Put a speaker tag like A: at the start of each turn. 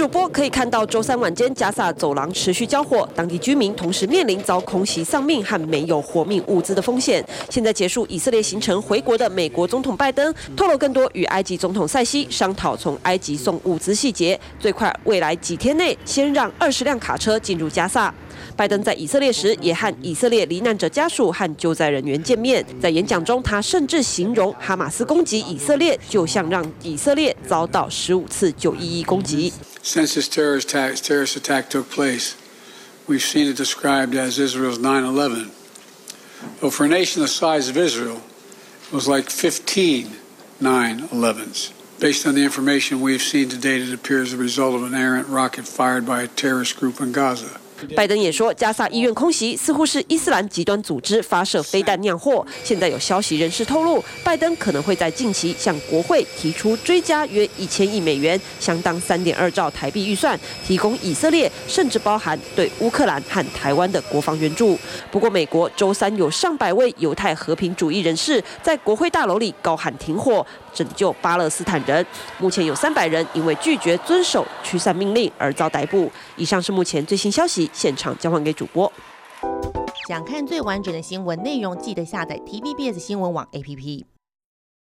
A: 主播可以看到，周三晚间加萨走廊持续交火，当地居民同时面临遭空袭丧命和没有活命物资的风险。现在结束以色列行程回国的美国总统拜登透露更多与埃及总统塞西商讨从埃及送物资细节，最快未来几天内先让二十辆卡车进入加萨。拜登在以色列时也和以色列罹难者家属和救灾人员见面，在演讲中，他甚至形容哈马斯攻击以色列，就像让以色列遭到十五次九一一攻击。
B: Since this terrorist attack, terrorist attack took place, we've seen it described as Israel's 9/11. But for a nation the size of Israel, it was like 15 9/11s. Based on the information we've seen to date, it appears the result of an errant rocket fired by a terrorist group in Gaza.
A: 拜登也说，加萨医院空袭似乎是伊斯兰极端组织发射飞弹酿祸。现在有消息人士透露，拜登可能会在近期向国会提出追加约一千亿美元，相当三点二兆台币预算，提供以色列，甚至包含对乌克兰和台湾的国防援助。不过，美国周三有上百位犹太和平主义人士在国会大楼里高喊停火，拯救巴勒斯坦人。目前有三百人因为拒绝遵守驱散命令而遭逮捕。以上是目前最新消息。现场交换给主播。
C: 想看最完整的新闻内容，记得下载 TVBS 新闻网 APP。